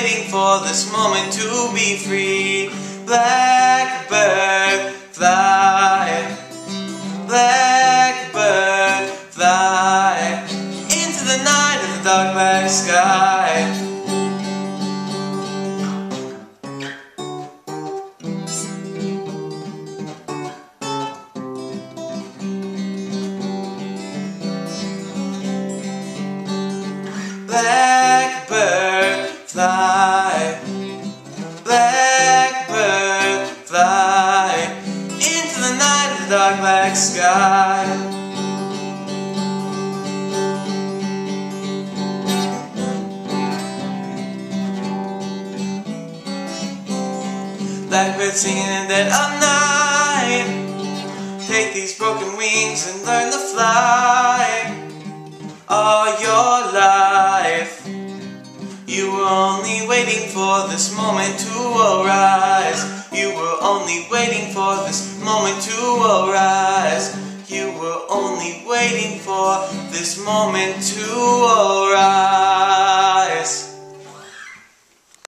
Waiting for this moment to be free. Blackbird, fly. Blackbird, fly. Into the night of the dark black sky. Blackbird fly, blackbird fly into the night of the dark black sky. Blackbird singing in the dead of night. Take these broken wings and learn to fly You were only waiting for this moment to arise. You were only waiting for this moment to arise. You were only waiting for this moment to arise.